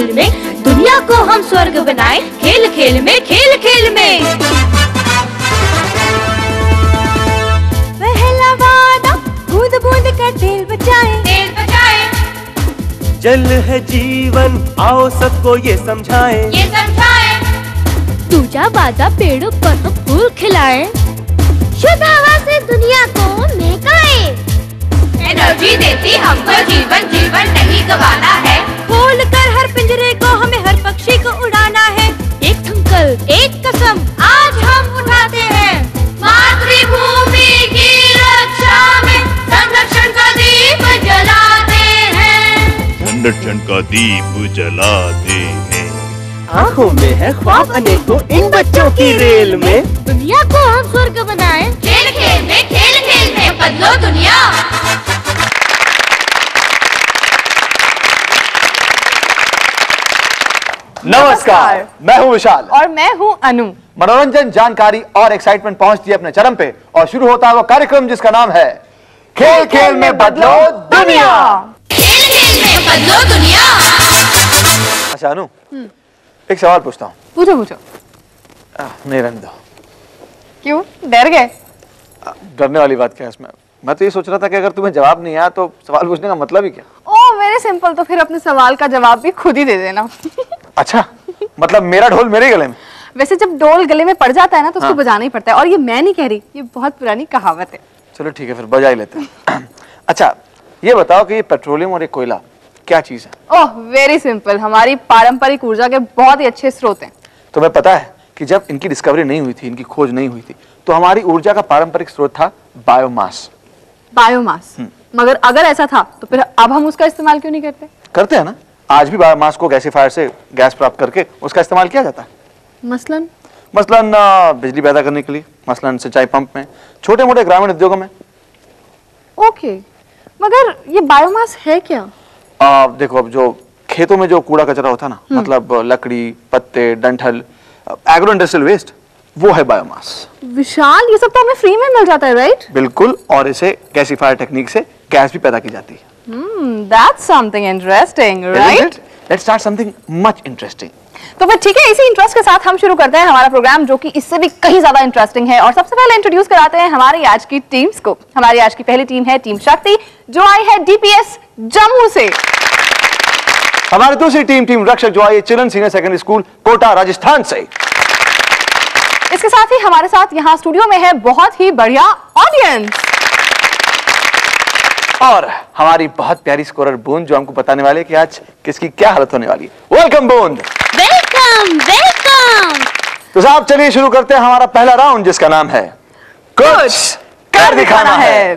Rail में दुनिया को हम स्वर्ग बनाए। खेल खेल में खेल खेल में। पहला वादा बूंद बूंद का तेल बचाए। तेल बचाए। जल है जीवन आओ सबको ये समझाए। ये समझाए। दूजा वादा पेड़ों पर हम फूल खिलाए। शुद्ध हवा से दुनिया को महकाए एनर्जी देती हमको जीवन जीवन दीप जलाते हैं आँखों में है ख्वाब अनेकों इन बच्चों की रेल में। दुनिया को हम स्वर्ग बनाए। खेल खेल में खेल खेल में बदलो दुनिया। नमस्कार मैं हूँ विशाल। और मैं हूँ अनु। मनोरंजन जानकारी और एक्साइटमेंट पहुँचती है अपने चरम पे। और शुरू होता है वो कार्यक्रम जिसका नाम है खेल खेल में बदलो दुनिया। बदलो दुनिया। अच्छा अनु एक सवाल पूछता हूँ। पूछो पूछो। नहीं रहने दो। क्यों? डर गए? डरने वाली बात क्या है इसमें? मैं तो ये सोच रहा था कि अगर तुम्हें जवाब नहीं आया तो सवाल पूछने का मतलब ही क्या? ओ मेरे सिंपल तो फिर अपने सवाल का जवाब भी खुद ही दे देना। अच्छा मतलब मेरा ढोल मेरे गले में? वैसे जब डोल गले में पड़ जाता है ना तो उसको बजाना ही पड़ता है। और ये मैं नहीं कह रही ये बहुत पुरानी कहावत है। चलो ठीक है फिर बजा ही लेते हैं। अच्छा ये बताओ कि ये पेट्रोलियम और ये कोयला क्या चीज़ है? ओह वेरी सिंपल हमारी पारंपरिक ऊर्जा के बहुत ही अच्छे स्रोत हैं। तुम्हें पता है कि जब इनकी डिस्कवरी नहीं हुई थी इनकी खोज नहीं हुई थी तो हमारी ऊर्जा का पारंपरिक स्रोत था बायोमास बायोमास मगर अगर ऐसा था तो फिर अब हम उसका इस्तेमाल क्यों नहीं करते? करते हैं ना? आज भी बायोमास को गैसीफायर से गैस प्राप्त करके उसका इस्तेमाल किया जाता है। मसलन? मसलन बिजली पैदा करने के लिए मसलन सिंचाई पंप में छोटे मोटे ग्रामीण उद्योगों में। ओके मगर ये बायोमास है क्या? अ, देखो अब जो खेतों में जो कूड़ा कचरा होता है ना मतलब लकड़ी पत्ते डंठल एग्रो इंडस्ट्रियल वेस्ट वो है बायोमास विशाल ये सब तो हमें फ्री में मिल जाता है राइट बिल्कुल और इसे गैसीफायर टेक्निक से गैस भी पैदा की जाती है। That's something interesting right let's start something much interesting तो फिर ठीक है इसी इंटरेस्ट के साथ हम शुरू करते हैं हमारा प्रोग्राम जो कि इससे भी कहीं ज़्यादा इंटरेस्टिंग है। और सबसे पहले इंट्रोड्यूस कराते हैं हमारी आज की टीम्स को। हमारी आज की पहली टीम है टीम शक्ति जो आई है डीपीएस जम्मू से। हमारी दूसरी टीम टीम रक्षक जो आई है children senior secondary school Kota Rajasthan से। इसके साथ ही हमारे साथ यहाँ स्टूडियो में है बहुत ही बढ़िया ऑडियंस और हमारी बहुत प्यारी स्कोरर बूंद जो हमको बताने वाले कि आज किसकी क्या हालत होने वाली है। वेलकम बूंद। Welcome welcome. तो साहब चलिए शुरू करते हैं हमारा पहला राउंड जिसका नाम है कुछ कर दिखाना है।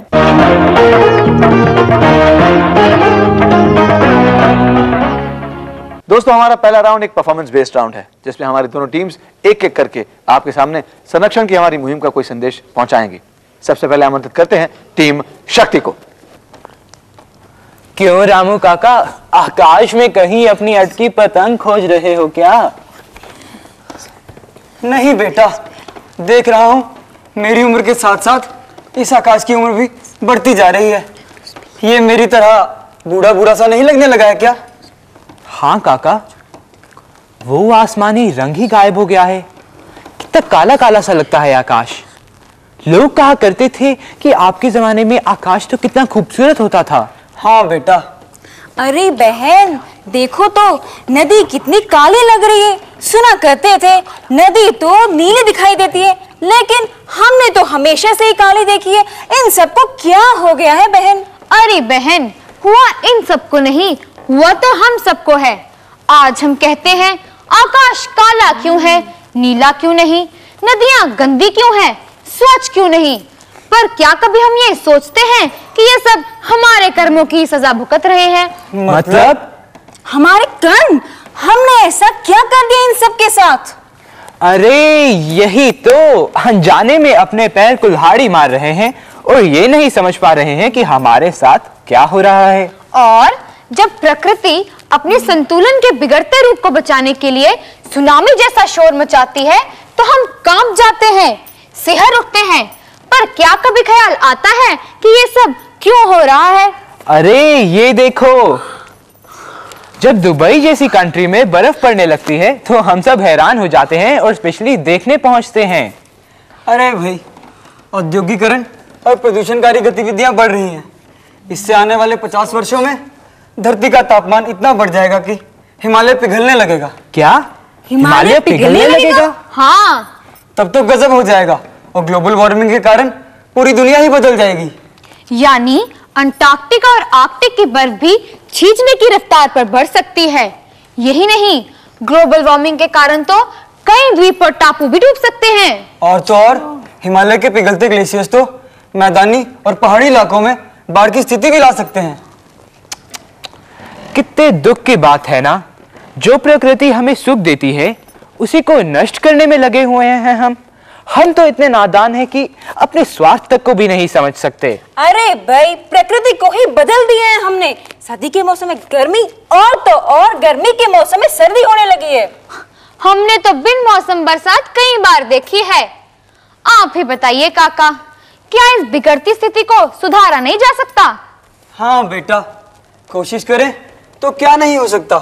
दोस्तों हमारा पहला राउंड एक परफॉर्मेंस बेस्ड राउंड है जिसमें हमारी दोनों टीम्स एक एक करके आपके सामने संरक्षण की हमारी मुहिम का कोई संदेश पहुंचाएँगे। सबसे पहले आमंत्रित करते हैं टीम शक्ति को। क्यों रामू काका, आकाश में कहीं अपनी अटकी पतंग खोज रहे हो क्या? नहीं बेटा, देख रहा हूँ, मेरी उम्र के साथ साथ इस आकाश की उम्र भी बढ़ती जा रही है। ये मेरी तरह बूढ़ा बूढ़ा सा नहीं लगने लगा है क्या? हाँ काका, वो आसमानी रंग ही गायब हो गया है। कितना काला काला सा लगता है आकाश। लोग कहा करते थे कि आपके जमाने में आकाश तो कितना खूबसूरत होता था। हाँ बेटा। अरे बहन देखो तो नदी कितनी काली लग रही है। सुना करते थे नदी तो नीली दिखाई देती है लेकिन हमने तो हमेशा से ही काली देखी है। इन सबको क्या हो गया है बहन? अरे बहन हुआ इन सबको नहीं हुआ तो हम सबको है। आज हम कहते हैं आकाश काला क्यों है नीला क्यों नहीं नदियाँ गंदी क्यों है स्वच्छ क्यों नहीं? पर क्या कभी हम ये सोचते हैं कि ये सब हमारे कर्मों की सजा भुगत रहे हैं? मतलब? हमारे कर्म? हमने ऐसा क्या कर दिया इन सब के साथ? अरे यही तो अनजाने में अपने पैर कुल्हाड़ी मार रहे हैं और ये नहीं समझ पा रहे हैं कि हमारे साथ क्या हो रहा है। और जब प्रकृति अपने संतुलन के बिगड़ते रूप को बचाने के लिए सुनामी जैसा शोर मचाती है तो हम काँप जाते हैं सिहर उठते हैं पर क्या कभी ख्याल आता है कि ये सब क्यों हो रहा है? अरे ये देखो। जब दुबई जैसी कंट्री में बर्फ़ पड़ने लगती है तो हम सब हैरान हो जाते हैं और स्पेशली देखने पहुँचते हैं। अरे भाई औद्योगिकरण और प्रदूषणकारी गतिविधियाँ बढ़ रही हैं। इससे आने वाले 50 वर्षों में धरती का तापमान इतना बढ़ जाएगा कि हिमालय पिघलने लगेगा। क्या? हिमालय पिघलने लगेगा? हाँ। तब तो गजब हो जाएगा। और ग्लोबल वार्मिंग के कारण पूरी दुनिया ही बदल जाएगी। यानी अंटार्कटिका और आर्कटिक की बर्फ़ भी खींचने की रफ्तार पर बढ़ सकती है। यही नहीं ग्लोबल वार्मिंग के कारण तो कई द्वीप और टापू भी डूब सकते हैं। और तो और हिमालय के पिघलते ग्लेशियर्स तो मैदानी और पहाड़ी इलाकों में बाढ़ की स्थिति भी ला सकते हैं। कितने दुख की बात है ना? जो प्रकृति हमें सुख देती है उसी को नष्ट करने में लगे हुए हैं हम। हम तो इतने नादान हैं कि अपने स्वार्थ तक को भी नहीं समझ सकते। अरे भाई प्रकृति को ही बदल दिया है हमने। सर्दी के मौसम में गर्मी और तो और गर्मी के मौसम में सर्दी होने लगी है। हमने तो बिन मौसम बरसात कई बार देखी है। आप ही बताइए काका क्या इस बिगड़ती स्थिति को सुधारा नहीं जा सकता? हाँ बेटा कोशिश करें तो क्या नहीं हो सकता।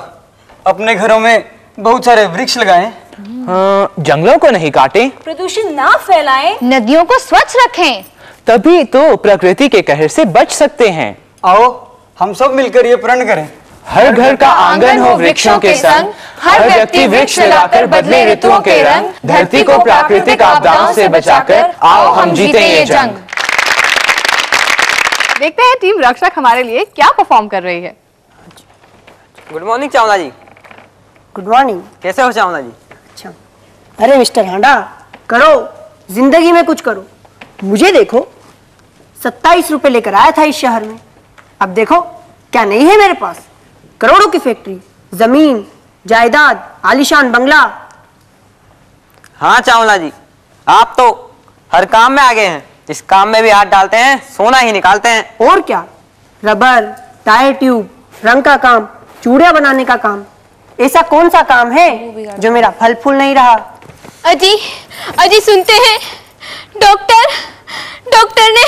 अपने घरों में बहुत सारे वृक्ष लगाएँ। जंगलों को नहीं काटें। प्रदूषण ना फैलाएँ। नदियों को स्वच्छ रखें। तभी तो प्रकृति के कहर से बच सकते हैं। आओ हम सब मिलकर ये प्रण करें। हर घर का आँगन हो वृक्षों के संग हर व्यक्ति वृक्ष लगाकर बदले ऋतुओं के रंग धरती को प्राकृतिक आपदाओं से बचाकर आओ हम जीते ये जंग। देखते हैं टीम रक्षक हमारे लिए क्या परफॉर्म कर रही है। Good morning Chawla ji. Good morning कैसे हो चावला जी? अरे मिस्टर हांडा करो ज़िंदगी में कुछ करो। मुझे देखो सत्ताईस रुपए लेकर आया था इस शहर में। अब देखो क्या नहीं है मेरे पास? करोड़ों की फैक्ट्री ज़मीन जायदाद आलिशान बंगला। हाँ चावला जी आप तो हर काम में आगे हैं। इस काम में भी हाथ डालते हैं सोना ही निकालते हैं। और क्या? रबर टायर ट्यूब रंग का काम चूड़िया बनाने का काम। ऐसा कौन सा काम है जो मेरा फल फूल नहीं रहा? अजी अजी सुनते हैं? डॉक्टर डॉक्टर ने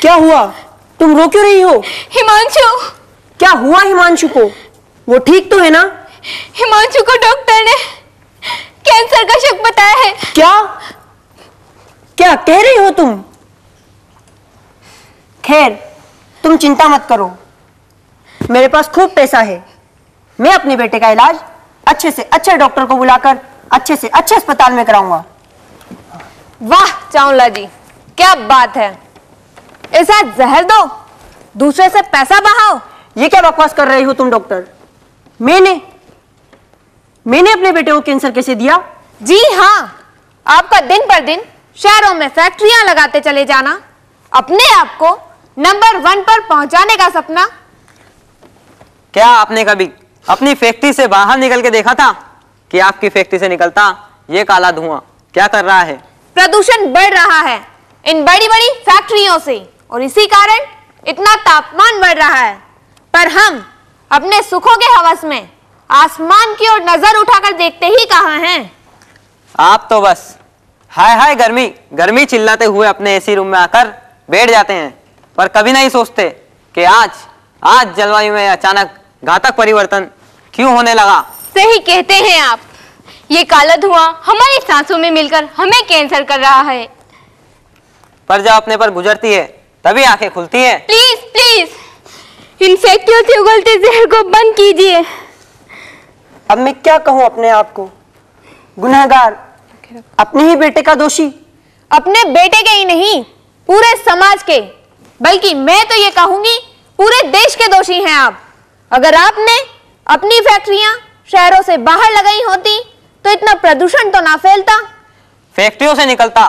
क्या हुआ? तुम रो क्यों रही हो? हिमांशु। क्या हुआ हिमांशु को? वो ठीक तो है ना? हिमांशु को डॉक्टर ने कैंसर का शक बताया है। क्या? क्या कह रही हो तुम? खैर तुम चिंता मत करो। मेरे पास खूब पैसा है। मैं अपने बेटे का इलाज अच्छे से अच्छे डॉक्टर को बुलाकर अच्छे से अच्छे अस्पताल में कराऊँगा। वाह चावला जी क्या बात है। ऐसा जहर दो दूसरे से पैसा बहाओ। ये क्या बकवास कर रही हो तुम डॉक्टर? मैंने मैंने अपने बेटे को कैंसर कैसे दिया? जी हाँ आपका दिन पर दिन शहरों में फैक्ट्रियाँ लगाते चले जाना अपने आप को नंबर वन पर पहुँचाने का सपना। क्या आपने कभी अपनी फैक्ट्री से बाहर निकल के देखा था? कि आपकी फैक्ट्री से निकलता ये काला धुआँ। क्या कर रहा है? प्रदूषण बढ़ रहा है इन बड़ी बड़ी फैक्ट्रियों से और इसी कारण इतना तापमान बढ़ रहा है। पर हम अपने सुखों के हवस में आसमान की ओर नज़र उठाकर देखते ही कहाँ हैं? आप तो बस हाय हाय गर्मी गर्मी चिल्लाते हुए अपने एसी रूम में आकर बैठ जाते हैं पर कभी नहीं सोचते कि आज आज जलवायु में अचानक घातक परिवर्तन क्यों होने लगा। सही कहते हैं आप। ये काला धुआँ हमारी सांसों में मिलकर हमें कैंसर कर रहा है। पर जब अपने पर गुजरती है तभी आँखें खुलती है। प्लीज़ प्लीज़ इन फैक्ट्रियों से उगलते जहर को बंद कीजिए। अब मैं क्या कहूँ अपने आप को? गुनहगार अपने ही बेटे का दोषी। अपने बेटे के ही नहीं पूरे समाज के। बल्कि मैं तो ये कहूँगी पूरे देश के दोषी हैं आप। अगर आपने अपनी फैक्ट्रियाँ शहरों से बाहर लगाई होती तो इतना प्रदूषण तो ना फैलता। फैक्ट्रियों से निकलता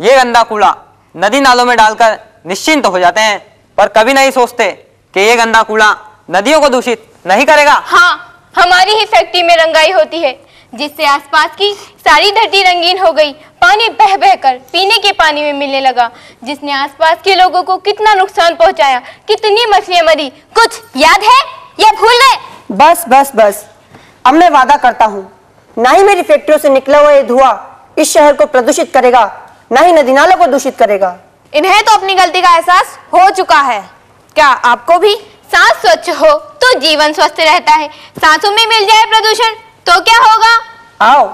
ये गंदा कूड़ा नदी नालों में डालकर निश्चिंत तो हो जाते हैं पर कभी नहीं सोचते कि ये गंदा कूड़ा नदियों को दूषित नहीं करेगा। हाँ हमारी ही फैक्ट्री में रंगाई होती है जिससे आसपास की सारी धरती रंगीन हो गई। पानी बह बह कर पीने के पानी में मिलने लगा जिसने आसपास के लोगों को कितना नुकसान पहुँचाया कितनी मछलियाँ मरी कुछ याद है या भूल गए? बस बस बस। अब मैं वादा करता हूँ ना ही मेरी फैक्ट्रियों से निकला हुआ ये धुआँ इस शहर को प्रदूषित करेगा ना ही नदी नालों को दूषित करेगा। इन्हें तो अपनी गलती का एहसास हो चुका है। क्या आपको भी सांस स्वच्छ हो तो जीवन स्वस्थ रहता है। सांसों में मिल जाए प्रदूषण तो क्या होगा? आओ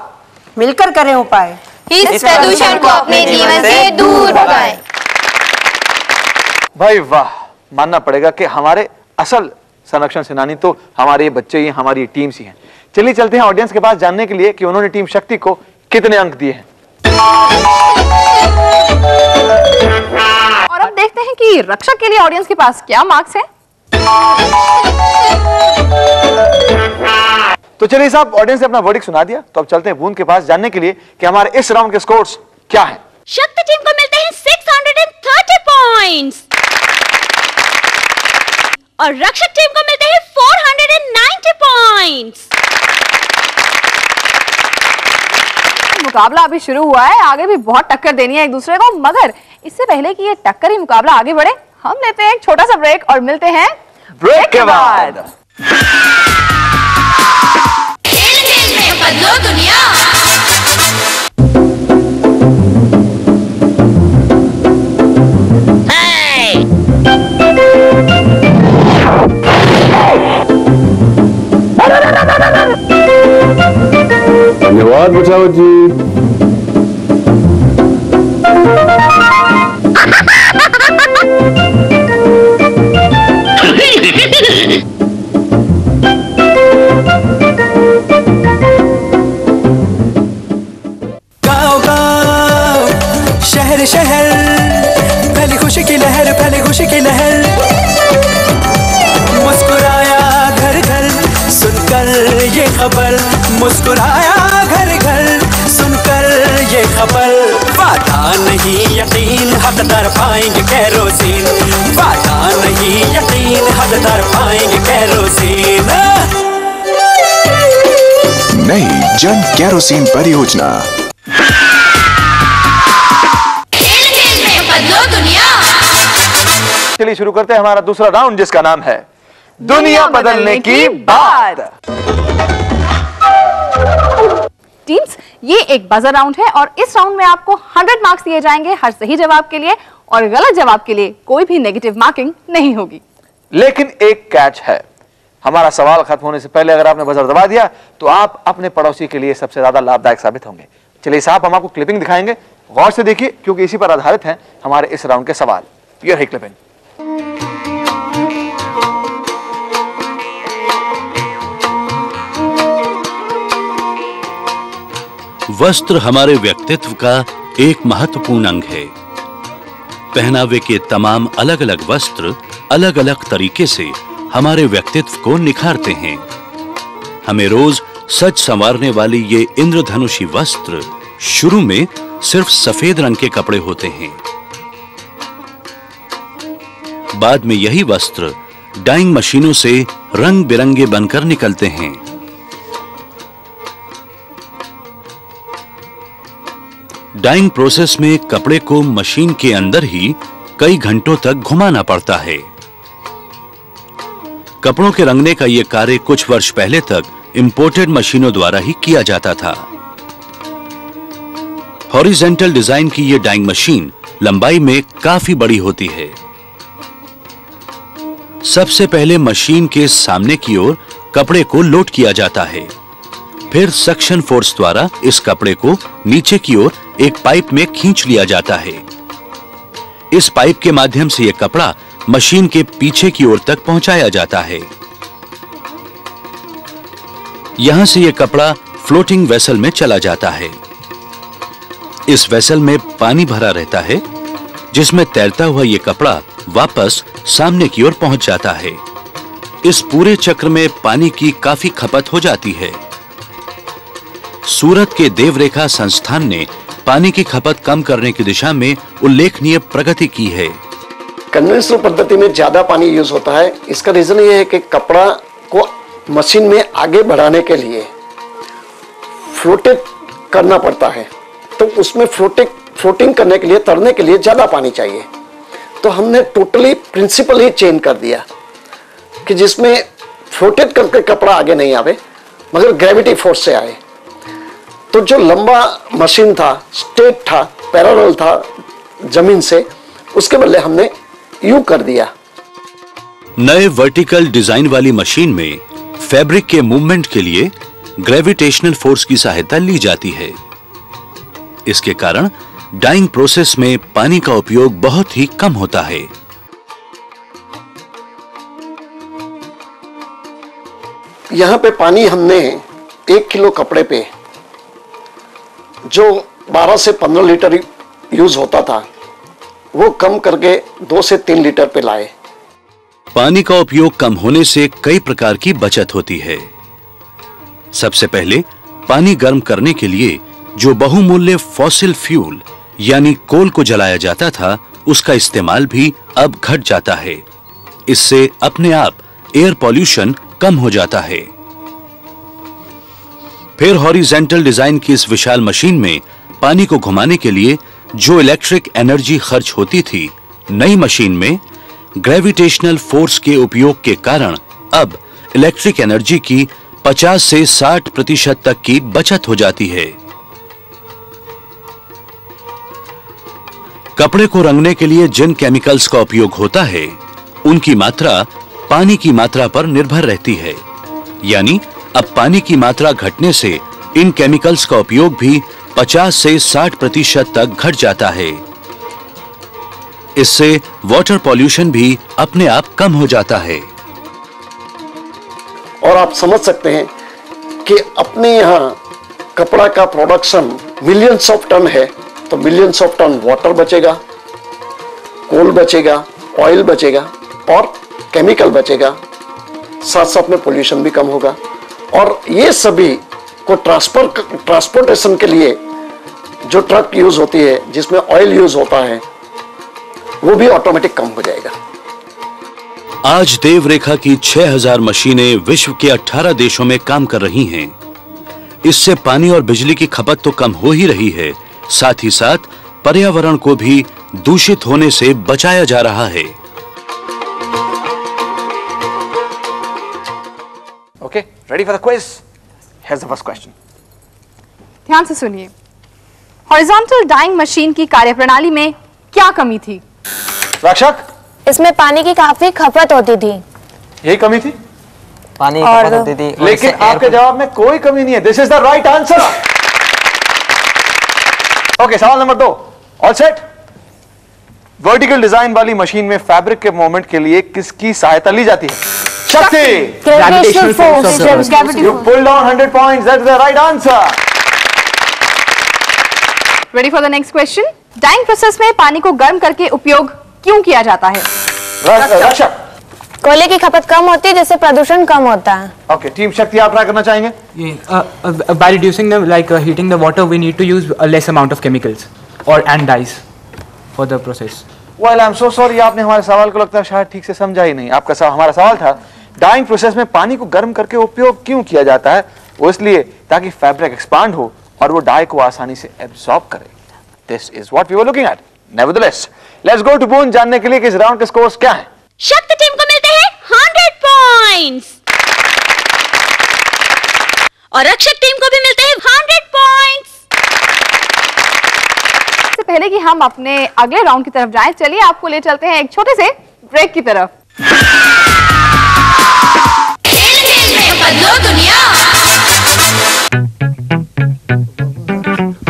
मिलकर करें उपाय। इस प्रदूषण को अपने जीवन से दूर भगाएँ। भाई वाह मानना पड़ेगा कि हमारे असल संरक्षण सेनानी तो हमारे बच्चे ही हमारी टीम्स ही हैं। चलिए चलते हैं ऑडियंस के पास जानने के लिए कि उन्होंने टीम शक्ति को कितने अंक दिए हैं। और अब देखते हैं कि रक्षक के लिए ऑडियंस के पास क्या मार्क्स है। तो चलिए साहब ऑडियंस ने अपना वर्डिक सुना दिया। तो अब चलते हैं बूंद के पास जानने के लिए कि हमारे इस राउंड के स्कोर्स क्या हैं। शक्ति टीम को मिलते हैं 630 पॉइंट्स और रक्षक टीम को मिलते हैं 490 पॉइंट्स मुकाबला अभी शुरू हुआ है। आगे भी बहुत टक्कर देनी है एक दूसरे को। मगर इससे पहले कि ये टक्कर ही मुकाबला आगे बढ़े हम लेते हैं एक छोटा सा ब्रेक और मिलते हैं ब्रेक के बाद। खेल खेल में बदलो दुनिया धन्यवाद बचाओ जी गांव हकदार पाएँगे कैरोसिन। वादा नहीं यकीन हकदार पाएँगे कैरोसिन। नई जन कैरोसिन परियोजना। खेल खेल में बदलो दुनिया। चलिए शुरू करते हैं हमारा दूसरा राउंड जिसका नाम है दुनिया बदलने की बात। टीम्स ये एक बजर राउंड है और इस राउंड में आपको 100 मार्क्स दिए जाएँगे हर सही जवाब के लिए। और गलत जवाब के लिए कोई भी नेगेटिव मार्किंग नहीं होगी। लेकिन एक कैच है। हमारा सवाल खत्म होने से पहले अगर आपने बजर दबा दिया तो आप अपने पड़ोसी के लिए सबसे ज़्यादा लाभदायक साबित होंगे। चलिए साहब हम आपको क्लिपिंग दिखाएँगे। गौर से देखिए क्योंकि इसी पर आधारित हैं हमारे इस राउंड के सवाल। ये रही क्लिपिंग वस्त्र हमारे व्यक्तित्व का एक महत्वपूर्ण अंग है। पहनावे के तमाम अलग अलग वस्त्र अलग अलग तरीके से हमारे व्यक्तित्व को निखारते हैं। हमें रोज सच संवारने वाली ये इंद्रधनुषी वस्त्र शुरू में सिर्फ़ सफ़ेद रंग के कपड़े होते हैं। बाद में यही वस्त्र डाइंग मशीनों से रंग बिरंगे बनकर निकलते हैं। डाइंग प्रोसेस में कपड़े को मशीन के अंदर ही कई घंटों तक घुमाना पड़ता है। कपड़ों के रंगने का यह कार्य कुछ वर्ष पहले तक इंपोर्टेड मशीनों द्वारा ही किया जाता था। हॉरिजेंटल डिज़ाइन की यह डाइंग मशीन लंबाई में काफ़ी बड़ी होती है। सबसे पहले मशीन के सामने की ओर कपड़े को लोड किया जाता है। फिर सक्शन फोर्स द्वारा इस कपड़े को नीचे की ओर एक पाइप में खींच लिया जाता है। इस पाइप के माध्यम से यह कपड़ा मशीन के पीछे की ओर तक पहुँचाया जाता है। यहाँ से यह कपड़ा फ्लोटिंग वेसल में चला जाता है। इस वेसल में पानी भरा रहता है, जिसमें तैरता हुआ यह कपड़ा वापस सामने की ओर पहुँच जाता है। इस पूरे चक्र में पानी की काफ़ी खपत हो जाती है। सूरत के देवरेखा संस्थान ने पानी की खपत कम करने की दिशा में उल्लेखनीय प्रगति की है। कन्वेंशनल पद्धति में ज़्यादा पानी यूज़ होता है। इसका रीजन ये है कि कपड़ा को मशीन में आगे बढ़ाने के लिए फ्लोटेड करना पड़ता है। तो उसमें फ्लोटिंग फ्लोटिंग करने के लिए, तरने के लिए ज़्यादा पानी चाहिए। तो हमने टोटली, प्रिंसिपल ही चेंज कर दिया कि जिसमें फ्लोटेड करके कपड़ा आगे नहीं आवे, मगर ग्रेविटी फोर्स से आए। तो जो लंबा मशीन था स्टेट था पैरेलल था ज़मीन से उसके बदले हमने यू कर दिया। नए वर्टिकल डिज़ाइन वाली मशीन में फैब्रिक के मूवमेंट के लिए ग्रेविटेशनल फोर्स की सहायता ली जाती है। इसके कारण डाइंग प्रोसेस में पानी का उपयोग बहुत ही कम होता है। यहाँ पे पानी हमने एक किलो कपड़े पे जो 12 से 15 लीटर यूज़ होता था, वो कम करके दो से तीन लीटर पे लाए। पानी का उपयोग कम होने से कई प्रकार की बचत होती है। सबसे पहले, पानी गर्म करने के लिए जो बहुमूल्य फॉसिल फ्यूल यानी कोल को जलाया जाता था, उसका इस्तेमाल भी अब घट जाता है। इससे अपने आप एयर पॉल्यूशन कम हो जाता है। फिर हॉरिजेंटल डिज़ाइन की इस विशाल मशीन में पानी को घुमाने के लिए जो इलेक्ट्रिक एनर्जी खर्च होती थी, नई मशीन में ग्रेविटेशनल फोर्स के उपयोग के कारण अब इलेक्ट्रिक एनर्जी की 50 से 60 प्रतिशत तक की बचत हो जाती है। कपड़े को रंगने के लिए जिन केमिकल्स का उपयोग होता है, उनकी मात्रा पानी की मात्रा पर निर्भर रहती है। यानी अब पानी की मात्रा घटने से इन केमिकल्स का उपयोग भी 50 से 60 प्रतिशत तक घट जाता है। इससे वाटर पॉल्यूशन भी अपने आप कम हो जाता है। और आप समझ सकते हैं कि अपने यहाँ कपड़ा का प्रोडक्शन मिलियंस ऑफ़ टन है तो मिलियंस ऑफ़ टन वाटर बचेगा कोल बचेगा ऑयल बचेगा और केमिकल बचेगा। साथ साथ में पोल्यूशन भी कम होगा। और ये सभी को ट्रांसफ़र ट्रांसपोर्टेशन के लिए जो ट्रक यूज़ होती है, जिसमें ऑयल यूज़ होता है, वो भी ऑटोमेटिक कम हो जाएगा। आज देवरेखा की 6000 मशीनें विश्व के 18 देशों में काम कर रही हैं। इससे पानी और बिजली की खपत तो कम हो ही रही है, साथ ही साथ पर्यावरण को भी दूषित होने से बचाया जा रहा है। Ready for the quiz? Here's the first question. ध्यान से सुनिए। हॉरिजॉन्टल डाइंग मशीन की कार्यप्रणाली में क्या कमी थी? रक्षक? इसमें पानी की काफ़ी खपत होती थी। यही कमी थी? पानी और- खपत होती थी लेकिन आपके जवाब में कोई कमी नहीं है। This is the right answer okay सवाल नंबर दो। ऑल सेट वर्टिकल डिज़ाइन वाली मशीन में फैब्रिक के मूवमेंट के लिए किसकी सहायता ली जाती है? शक्ति Gravitational force the- You pulled on 100 points. That's the right answer. Ready for the next question dyeing process में पानी को गर्म करके उपयोग क्यों किया जाता है रक्षक कोयले की खपत कम होती है जिससे प्रदूषण कम होता है ओके टीम शक्ति आप ट्राई करना चाहेंगे Yeah, uh, uh, by reducing the like uh, heating the water, we need to use a less amount of chemicals or and dyes for the process. Well I am so sorry आपने हमारे सवाल को लगता है शायद ठीक से समझा ही नहीं आपका सवाल हमारा सवाल था डाइंग प्रोसेस में पानी को गर्म करके उपयोग क्यों किया जाता है? वो इसलिए ताकि फैब्रिक एक्सपांड हो और वो डाई को आसानी से एब्सॉर्ब करे। This is what we were looking at nevertheless let's go to Boond जानने के लिए कि इस राउंड के स्कोर्स क्या हैं। शक्ति टीम को मिलते हैं हंड्रेड पॉइंट्स। और रक्षक टीम को भी मिलते हैं हंड्रेड पॉइंट्स। इससे पहले कि हम अपने अगले राउंड की तरफ़ जाएँ चलिए आपको ले चलते हैं एक छोटे से ब्रेक की तरफ़। बदलो दुनिया।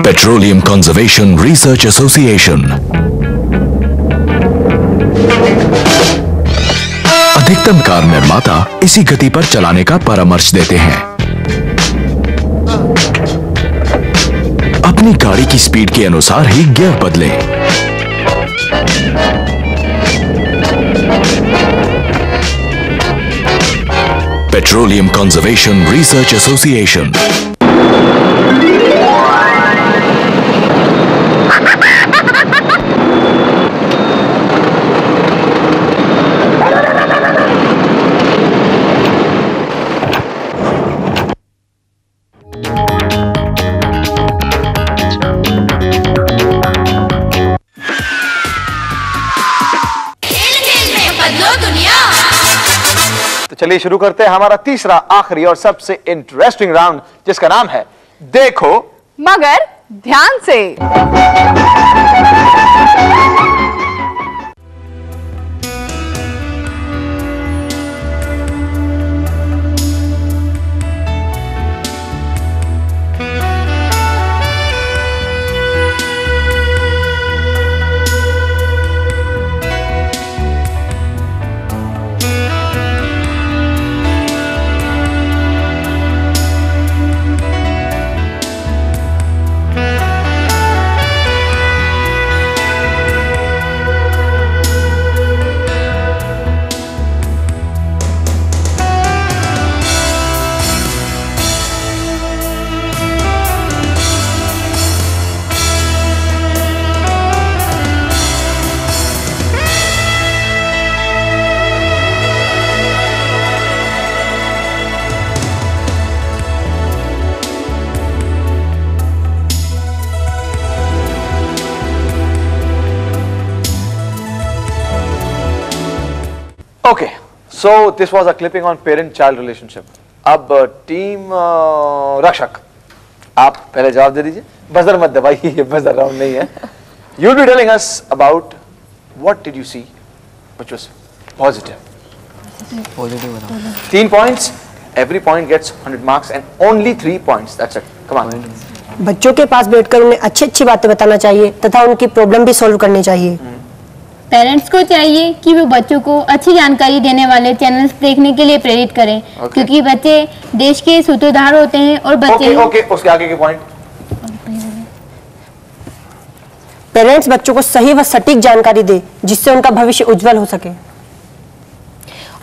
Petroleum Conservation Research Association. अधिकतम कार निर्माता इसी गति पर चलाने का परामर्श देते हैं। अपनी गाड़ी की स्पीड के अनुसार ही गियर बदलें। पेट्रोलियम कंजर्वेशन रिसर्च एसोसिएशन चलिए शुरू करते हैं हमारा तीसरा आखिरी और सबसे इंटरेस्टिंग राउंड जिसका नाम है, देखो। मगर ध्यान से। Okay so this was a clipping on parent child relationship अब टीम रक्षक आप पहले जवाब दे दीजिए। बजर मत दबाइए ये बजर राउंड नहीं है। You will be telling us about what did you see which was positive तीन points every point gets 100 marks and only three points that's it come on बच्चों के पास बैठकर उन्हें अच्छी अच्छी बातें बताना चाहिए तथा उनकी प्रॉब्लम भी सॉल्व करनी चाहिए। पेरेंट्स को चाहिए कि वो बच्चों को अच्छी जानकारी देने वाले चैनल्स देखने के लिए प्रेरित करें Okay. क्योंकि बच्चे देश के सूत्रधार होते हैं और बच्चे ओके ओके उसके आगे के पॉइंट पेरेंट्स बच्चों को सही व सटीक जानकारी दे जिससे उनका भविष्य उज्जवल हो सके।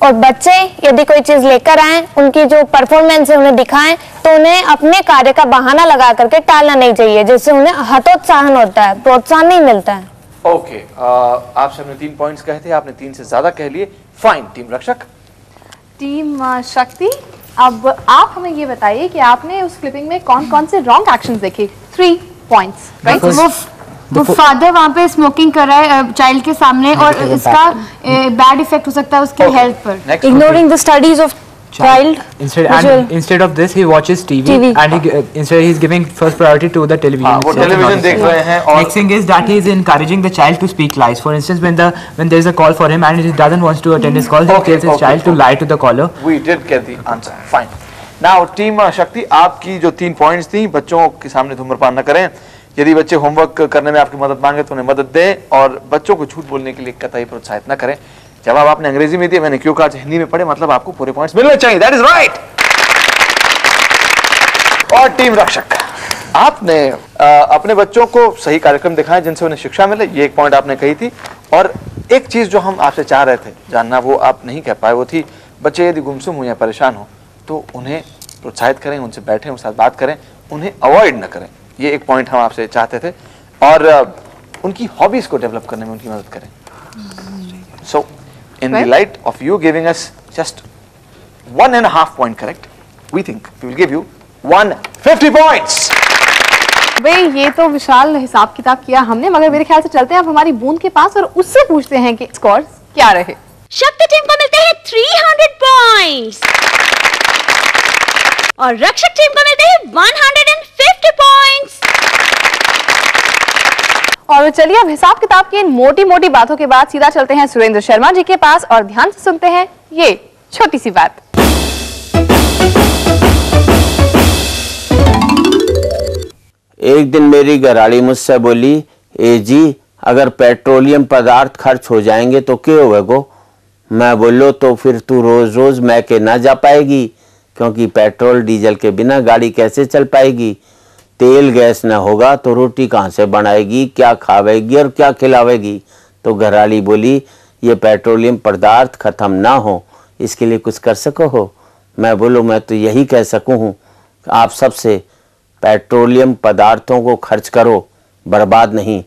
और बच्चे यदि कोई चीज़ लेकर आए उनकी जो परफॉर्मेंस है उन्हें दिखाएँ तो उन्हें अपने कार्य का बहाना लगा करके टालना नहीं चाहिए जिससे उन्हें हतोत्साहन होता है प्रोत्साहन नहीं मिलता है। ओके आपसे हमने तीन पॉइंट्स कहे थे आपने तीन से ज़्यादा कह लिए। Fine team Rakshak. टीम शक्ति अब आप हमें ये बताइए कि आपने उस क्लिपिंग में कौन कौन से रॉन्ग एक्शंस देखे? थ्री पॉइंट्स राइट वो वो फादर वहाँ पे स्मोकिंग कर रहा है चाइल्ड के सामने और इसका बैड इफ़ेक्ट हो सकता है उसकी हेल्थ पर। Ignoring the studies of child child Instead, and instead of this, he watches TV, TV. and he, uh, instead he's giving first priority to the television. हाँ, वो television देख रहे हैं और- Next thing is that he is encouraging the child to speak lies. For instance, when the when there is a call for him and he doesn't want to attend his call, he okay, tells his okay, child to lie to the caller. We did get the answer. Fine. Now, team Shakti आपकी जो तीन points थी बच्चों के सामने धूम्रपान न करें यदि बच्चे होमवर्क करने में आपकी मदद मांगे तो उन्हें मदद दें और बच्चों को झूठ बोलने के लिए कतई प्रोत्साहित न करें जवाब आपने अंग्रेज़ी में दिया मैंने क्यों कहा हिंदी में पढ़े मतलब आपको पूरे पॉइंट्स मिलने चाहिए। दैट इज़ राइट और टीम रक्षक आपने अ, अपने बच्चों को सही कार्यक्रम दिखाए जिनसे उन्हें शिक्षा मिले ये एक पॉइंट आपने कही थी। और एक चीज़ जो हम आपसे चाह रहे थे जानना वो आप नहीं कह पाए वो थी बच्चे यदि गुमसुम हो या परेशान हो तो उन्हें प्रोत्साहित करें उनसे बैठें उनके साथ बात करें उन्हें अवॉइड न करें। ये एक पॉइंट हम आपसे चाहते थे। और उनकी हॉबीज को डेवलप करने में उनकी मदद करें। सो in right. the light of you giving us just one and a half point correct, we think we will give you 150 points. भाई ये तो विशाल हिसाब किताब किया हमने मगर मेरे ख्याल से चलते हैं अब हमारी बूंद के पास और उससे पूछते हैं कि स्कोर क्या रहे शक्ति टीम को मिलते हैं 300 पॉइंट्स और रक्षक टीम को मिलते हैं 150 पॉइंट्स और चलिए अब हिसाब किताब की इन मोटी मोटी बातों के बाद सीधा चलते हैं सुरेंद्र शर्मा जी के पास और ध्यान से सुनते हैं ये छोटी सी बात। एक दिन मेरी घराड़ी मुझसे बोली, ए जी, अगर पेट्रोलियम पदार्थ खर्च हो जाएँगे तो क्यों होगा मैं बोलो तो फिर तू रोज रोज मैके ना जा पाएगी, क्योंकि पेट्रोल, डीजल के बिना गाड़ी कैसे चल पाएगी? तेल गैस ना होगा तो रोटी कहाँ से बनाएगी, क्या खावेगी और क्या खिलावेगी? तो घराड़ी बोली, ये पेट्रोलियम पदार्थ खत्म ना हो, इसके लिए कुछ कर सको हो? मैं बोलो, मैं तो यही कह सकूँ हूँ, आप सबसे पेट्रोलियम पदार्थों को खर्च करो, बर्बाद नहीं,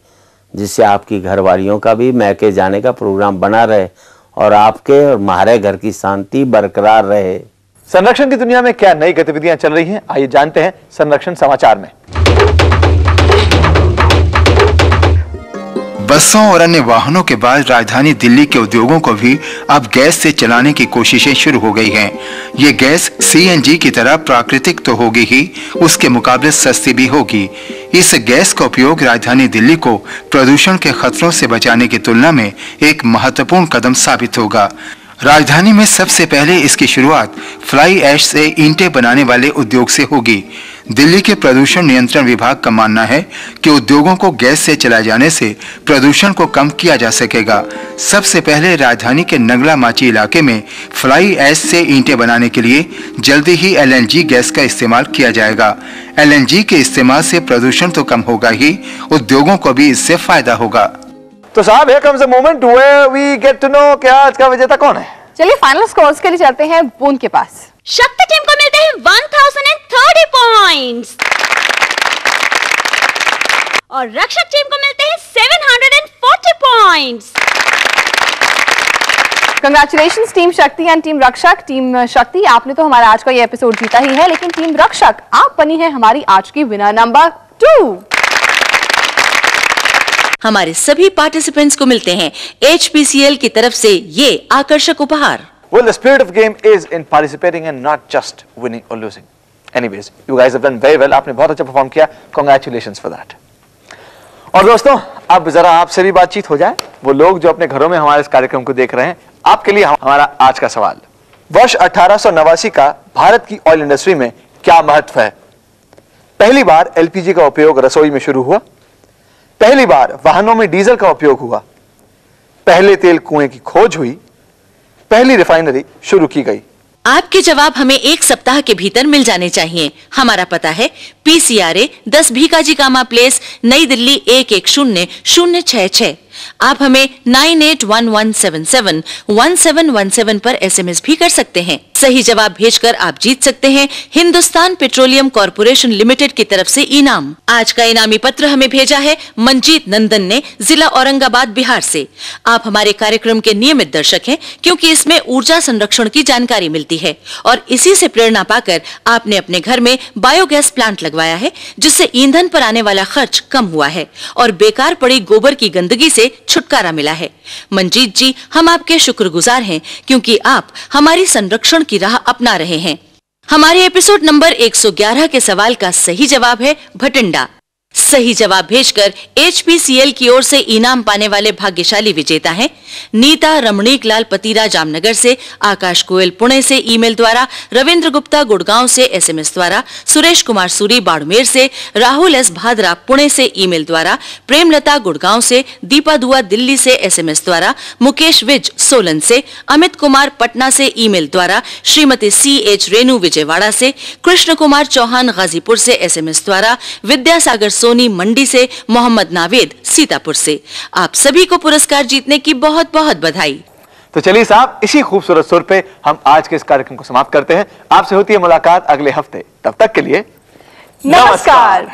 जिससे आपकी घरवालियों का भी मैके जाने का प्रोग्राम बना रहे और आपके और हमारे घर की शांति बरकरार रहे। संरक्षण की दुनिया में क्या नई गतिविधियाँ चल रही हैं? आइए जानते हैं संरक्षण समाचार में। बसों और अन्य वाहनों के बाद राजधानी दिल्ली के उद्योगों को भी अब गैस से चलाने की कोशिशें शुरू हो गई हैं। ये गैस सीएनजी की तरह प्राकृतिक तो होगी ही, उसके मुकाबले सस्ती भी होगी। इस गैस का उपयोग राजधानी दिल्ली को प्रदूषण के खतरों से बचाने की तुलना में एक महत्वपूर्ण कदम साबित होगा। राजधानी में सबसे पहले इसकी शुरुआत फ्लाई ऐश से ईंटें बनाने वाले उद्योग से होगी। दिल्ली के प्रदूषण नियंत्रण विभाग का मानना है कि उद्योगों को गैस से चलाए जाने से प्रदूषण को कम किया जा सकेगा। सबसे पहले राजधानी के नगला माची इलाके में फ्लाई ऐश से ईंटें बनाने के लिए जल्दी ही एलएनजी गैस का इस्तेमाल किया जाएगा। एलएनजी के इस्तेमाल से प्रदूषण तो कम होगा ही, उद्योगों को भी इससे फ़ायदा होगा। तो साहब here comes a moment where we get to know कि आज का विजेता कौन है। चलिए फाइनल स्कोर्स के लिए चलते हैं बूंद के पास। शक्ति टीम को मिलते हैं 1030 पॉइंट्स और रक्षक टीम को मिलते हैं 740 points congratulation team Shakti and team Rakshak team Shakti आपने तो हमारा आज का ये एपिसोड जीता ही है लेकिन टीम रक्षक आप बनी है हमारी आज की विनर नंबर टू हमारे सभी पार्टिसिपेंट्स को मिलते हैं एचपीसीएल की तरफ़ से ये आकर्षक उपहार Well, the spirit of game is in participating and not just winning or losing. Anyways, you guys have done very well. आपने बहुत अच्छा परफॉर्म किया. Congratulations for that. और दोस्तों अब जरा आपसे भी बातचीत हो जाए वो लोग जो अपने घरों में हमारे इस कार्यक्रम को देख रहे हैं आपके लिए हमारा आज का सवाल वर्ष अठारह सौ नवासी का भारत की ऑयल इंडस्ट्री में क्या महत्व है पहली बार एलपीजी का उपयोग रसोई में शुरू हुआ पहली बार वाहनों में डीजल का उपयोग हुआ। पहले तेल कुएँ की खोज हुई। पहली रिफाइनरी शुरू की गई। आपके जवाब हमें एक सप्ताह के भीतर मिल जाने चाहिए। हमारा पता है पी सी आर ए दस भीकाजी कामा प्लेस, नई दिल्ली एक एक शून्य शून्य छह छह। आप हमें nine eight one one seven seven one seven one seven पर एसएमएस भी कर सकते हैं। सही जवाब भेजकर आप जीत सकते हैं हिंदुस्तान पेट्रोलियम कॉरपोरेशन लिमिटेड की तरफ़ से इनाम। आज का इनामी पत्र हमें भेजा है मंजीत नंदन ने जिला औरंगाबाद बिहार से। आप हमारे कार्यक्रम के नियमित दर्शक हैं, क्योंकि इसमें ऊर्जा संरक्षण की जानकारी मिलती है और इसी से प्रेरणा पाकर आपने अपने घर में बायोगैस प्लांट लगवाया है, जिससे ईंधन पर आने वाला खर्च कम हुआ है और बेकार पड़ी गोबर की गंदगी से छुटकारा मिला है। मंजीत जी, हम आपके शुक्रगुजार हैं क्योंकि आप हमारी संरक्षण की राह अपना रहे हैं। हमारे एपिसोड नंबर 111 के सवाल का सही जवाब है भटिंडा। सही जवाब भेजकर एचपीसीएल की ओर से इनाम पाने वाले भाग्यशाली विजेता हैं। नीता रमणीक लाल पतीरा जामनगर से, आकाश गोयल पुणे से ईमेल द्वारा, रविंद्र गुप्ता गुड़गांव से एसएमएस द्वारा, सुरेश कुमार सूरी बाड़मेर से, राहुल एस भादरा पुणे से ईमेल द्वारा, प्रेमलता गुड़गांव से, दीपा दुआ दिल्ली से एसएमएस द्वारा, मुकेश विज सोलन से, अमित कुमार पटना से ईमेल द्वारा, श्रीमती सी एच रेणु विजयवाड़ा से, कृष्ण कुमार चौहान गाजीपुर से एसएमएस द्वारा, विद्यासागर सोनी मंडी से मोहम्मद नावेद सीतापुर से। आप सभी को पुरस्कार जीतने की बहुत बहुत बधाई। तो चलिए साहब इसी खूबसूरत सुर पे हम आज के इस कार्यक्रम को समाप्त करते हैं। आपसे होती है मुलाकात अगले हफ़्ते। तब तक के लिए नमस्कार।